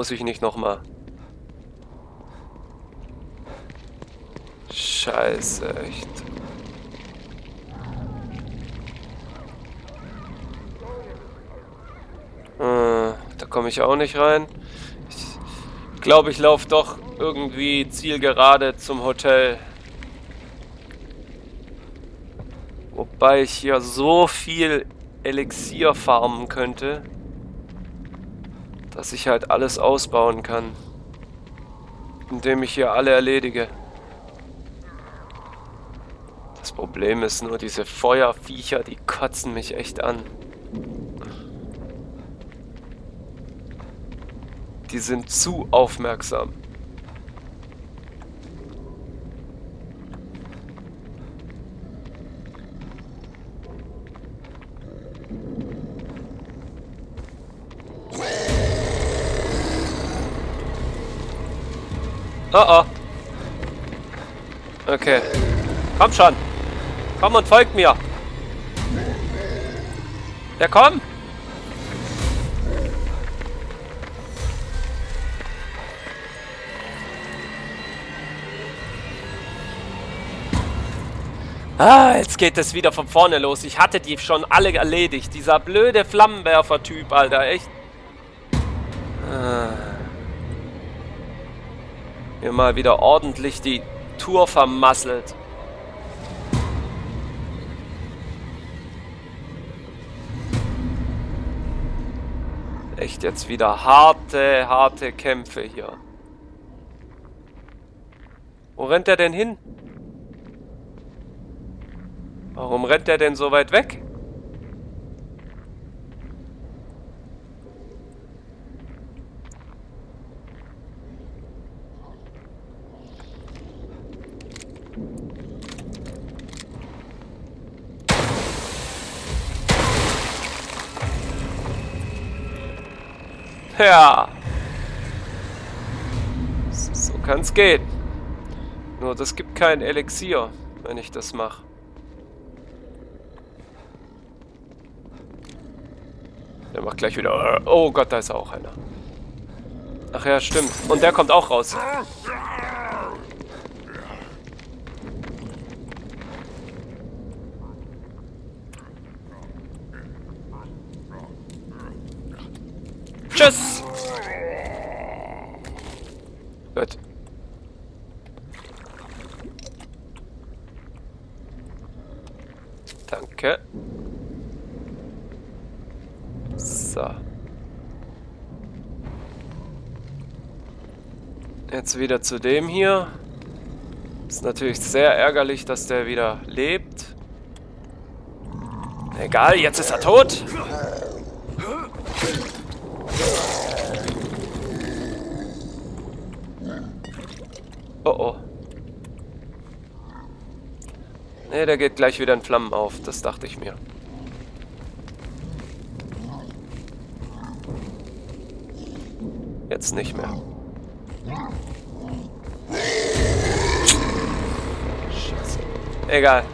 Muss ich nicht nochmal. Scheiße, echt. Äh, da komme ich auch nicht rein. Ich glaube, ich laufe doch irgendwie zielgerade zum Hotel. Wobei ich hier so viel Elixier farmen könnte, dass ich halt alles ausbauen kann. Indem ich hier alle erledige. Das Problem ist nur, diese Feuerviecher, die kotzen mich echt an. Die sind zu aufmerksam. Oh oh. Okay. Komm schon. Komm und folgt mir. Ja, komm. Ah, jetzt geht es wieder von vorne los. Ich hatte die schon alle erledigt. Dieser blöde Flammenwerfer-Typ, Alter. Echt. Ah. Mir mal wieder ordentlich die Tour vermasselt. Echt jetzt wieder harte, harte Kämpfe hier. Wo rennt er denn hin? Warum rennt er denn so weit weg? Ja. So kann's gehen. Nur das gibt kein Elixier, wenn ich das mache. Der macht gleich wieder... Oh Gott, da ist auch einer. Ach ja, stimmt. Und der kommt auch raus. Tschüss! Gut. Danke. So. Jetzt wieder zu dem hier. Ist natürlich sehr ärgerlich, dass der wieder lebt. Egal, jetzt ist er tot. Oh oh. Ne, der geht gleich wieder in Flammen auf. Das dachte ich mir. Jetzt nicht mehr. Scheiße. Egal.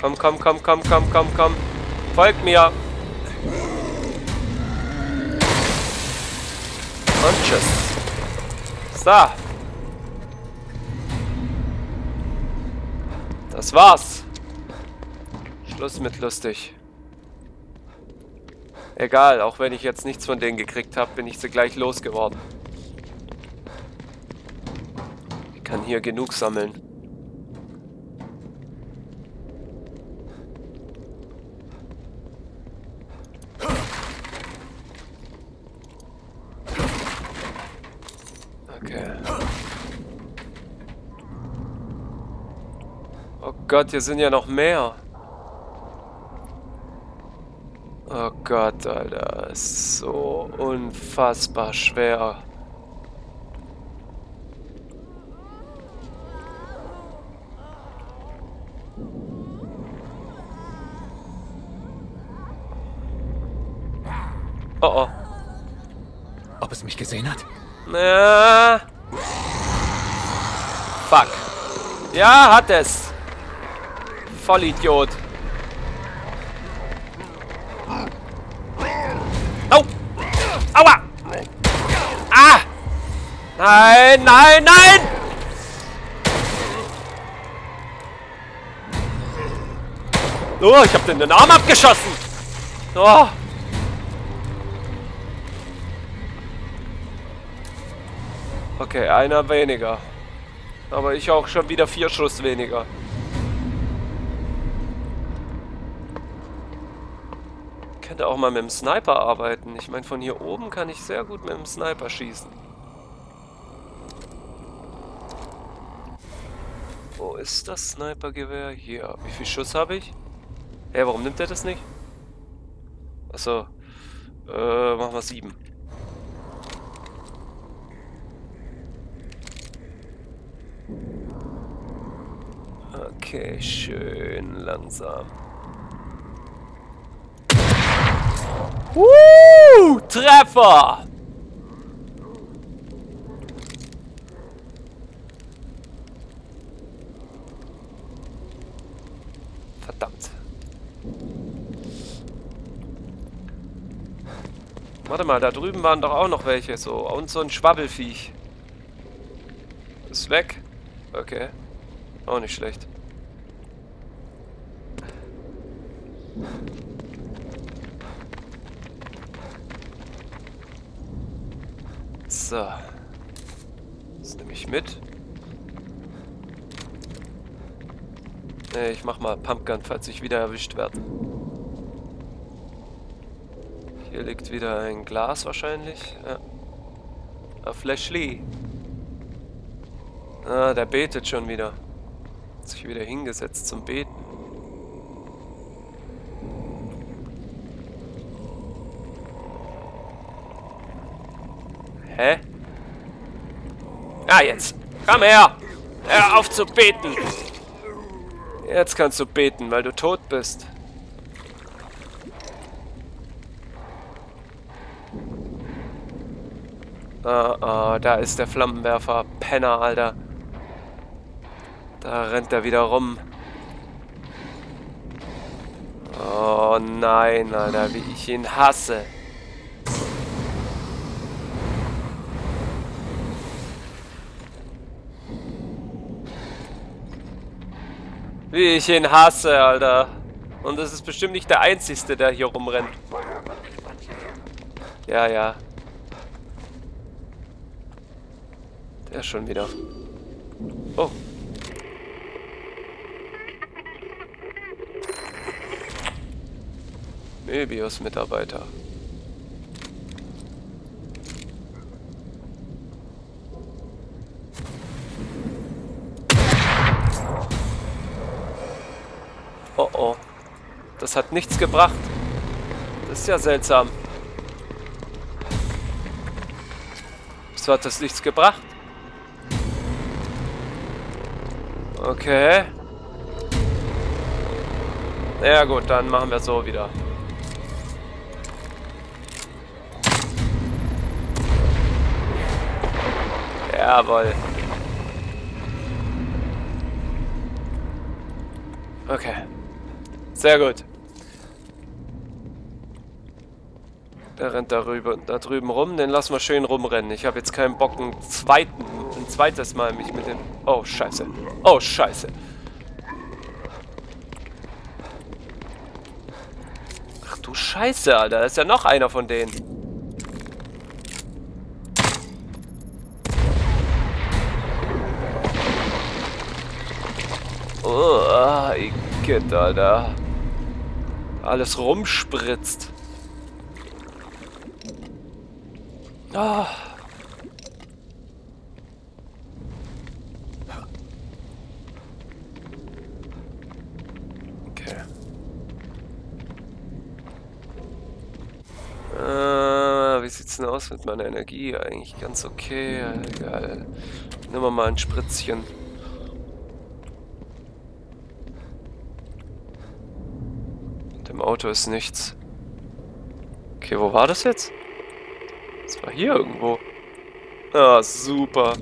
Komm, komm, komm, komm, komm, komm, komm. Folgt mir. Und tschüss. So. Das war's. Schluss mit lustig. Egal, auch wenn ich jetzt nichts von denen gekriegt habe, bin ich sie gleich losgeworden. Ich kann hier genug sammeln. Okay. Oh Gott, hier sind ja noch mehr. Oh Gott, Alter. Ist so unfassbar schwer. Oh oh. Ob es mich gesehen hat? Ja. Fuck. Ja, hat es. Vollidiot. Au! Au! Nein, nein, nein! Oh, ich habe den Arm abgeschossen. Oh. Okay, einer weniger. Aber ich auch schon wieder vier Schuss weniger. Könnte auch mal mit dem Sniper arbeiten. Ich meine, von hier oben kann ich sehr gut mit dem Sniper schießen. Wo ist das Snipergewehr? Hier. Wie viel Schuss habe ich? Hä, hey, warum nimmt er das nicht? Achso. Äh, machen wir sieben. Okay, schön langsam. Uh, Treffer! Verdammt. Warte mal, da drüben waren doch auch noch welche. So, und so ein Schwabbelfiech. Ist weg. Okay. Auch nicht schlecht. So. Das nehme ich mit. Ne, ich mach mal Pumpgun, falls ich wieder erwischt werde. Hier liegt wieder ein Glas wahrscheinlich. Ja. A Flashly. Ah, der betet schon wieder. Hat sich wieder hingesetzt zum Beten. Hä? Ah, jetzt. Komm her. Hör auf zu beten. Jetzt kannst du beten, weil du tot bist. Ah, ah, da ist der Flammenwerfer. Penner, Alter. Da rennt er wieder rum. Oh nein, Alter, wie ich ihn hasse. Wie ich ihn hasse, Alter. Und das ist bestimmt nicht der Einzige, der hier rumrennt. Ja, ja. Der schon wieder. Oh. Möbius-Mitarbeiter. Hat nichts gebracht. Das ist ja seltsam. Wieso hat das nichts gebracht? Okay. Ja gut, dann machen wir so wieder. Jawohl. Okay. Sehr gut. Der rennt da, rüber, da drüben rum. Den lassen wir schön rumrennen. Ich habe jetzt keinen Bock, einen zweiten, ein zweites Mal mich mit dem... Oh, scheiße. Oh, scheiße. Ach du Scheiße, Alter. Da ist ja noch einer von denen. Oh, Igitt, Alter alles rumspritzt. Ah. Okay. Äh, wie sieht's denn aus mit meiner Energie? Eigentlich ganz okay. Egal. Nehmen wir mal ein Spritzchen. Auto ist nichts. Okay, wo war das jetzt? Das war hier irgendwo. Ah, super.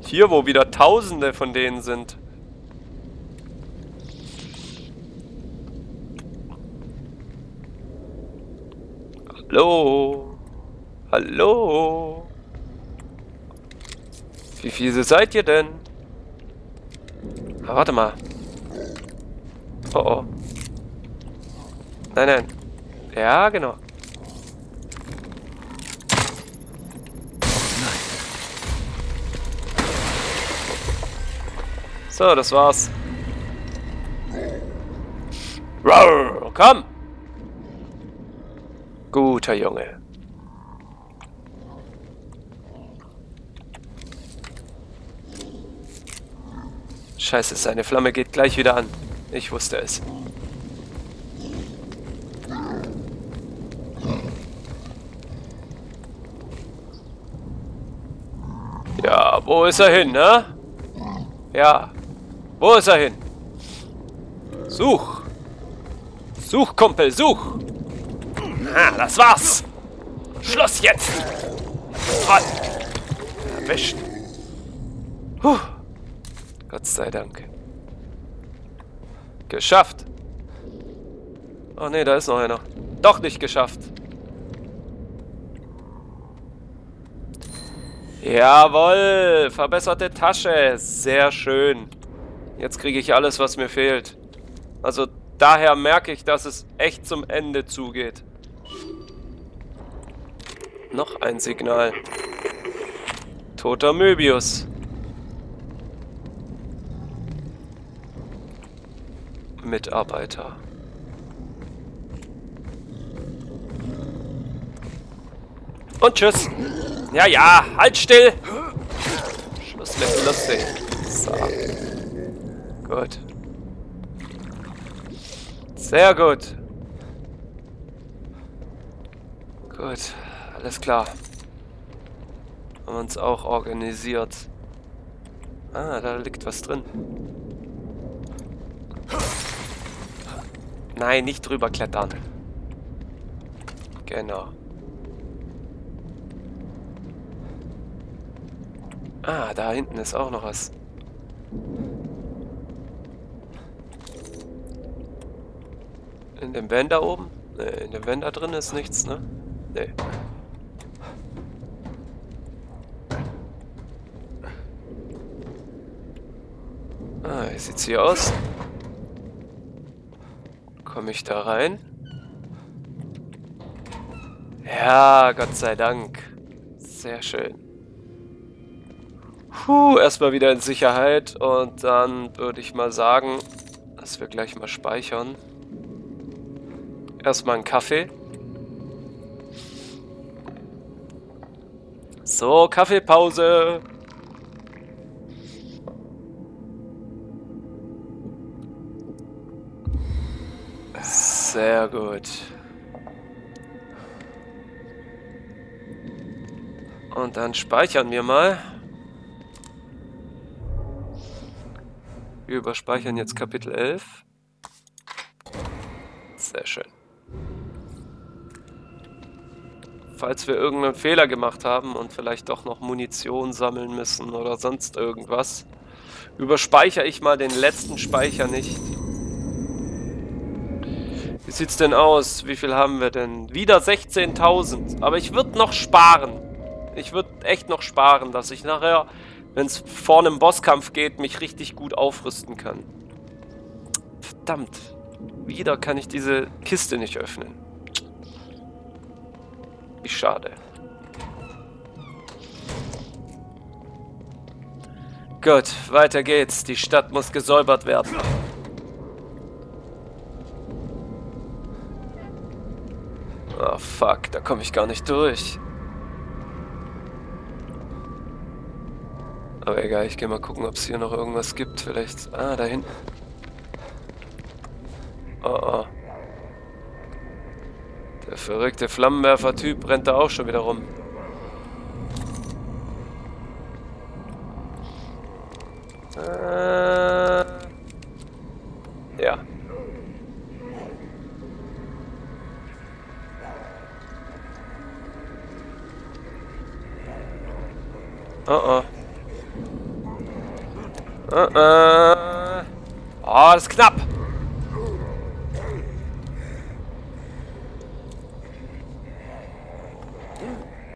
Hier, wo wieder tausende von denen sind. Hallo? Hallo? Wie viele seid ihr denn? Ah, warte mal. Oh oh. Nein, nein. Ja, genau. So, das war's. Rawr, komm! Guter Junge. Scheiße, seine Flamme geht gleich wieder an. Ich wusste es. Ja, wo ist er hin, ne? Ja. Wo ist er hin? Such. Such, Kumpel, such. Ah, das war's. Schluss jetzt. Toll. Erwischt. Puh. Gott sei Dank. Geschafft. Oh ne, da ist noch einer. Doch nicht geschafft. Jawohl, verbesserte Tasche. Sehr schön. Jetzt kriege ich alles, was mir fehlt. Also daher merke ich, dass es echt zum Ende zugeht. Noch ein Signal. Toter Möbius. Mitarbeiter. Und tschüss. Ja, ja, halt still. Schluss mit lustig. So. Gut. Sehr gut. Gut, alles klar. Haben wir uns auch organisiert. Ah, da liegt was drin. Nein, nicht drüber klettern. Genau. Ah, da hinten ist auch noch was. In dem Van da oben? Ne, in dem Van da drin ist nichts, ne? Ne. Ah, wie sieht's hier aus? Komme ich da rein? Ja, Gott sei Dank. Sehr schön. Puh, erstmal wieder in Sicherheit und dann würde ich mal sagen, dass wir gleich mal speichern. Erstmal einen Kaffee. So, Kaffeepause. Sehr gut. Und dann speichern wir mal. Wir überspeichern jetzt Kapitel 11. Falls wir irgendeinen Fehler gemacht haben und vielleicht doch noch Munition sammeln müssen oder sonst irgendwas, überspeichere ich mal den letzten Speicher nicht. Wie sieht's denn aus? Wie viel haben wir denn? Wieder 16.000. Aber ich würde noch sparen. Ich würde echt noch sparen, dass ich nachher, wenn es vor einem Bosskampf geht, mich richtig gut aufrüsten kann. Verdammt. Wieder kann ich diese Kiste nicht öffnen. Wie schade. Gut, weiter geht's. Die Stadt muss gesäubert werden. Oh fuck, da komme ich gar nicht durch. Aber egal, ich gehe mal gucken, ob es hier noch irgendwas gibt. Vielleicht... Ah, da hinten. Oh oh. Verrückte Flammenwerfer-Typ rennt da auch schon wieder rum. Äh, ja. Oh oh. Oh oh. Oh, das ist knapp.